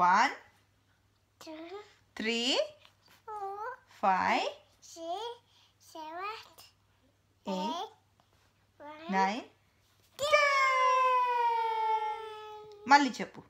One three five eight nine మళ్ళీ చెప్పు.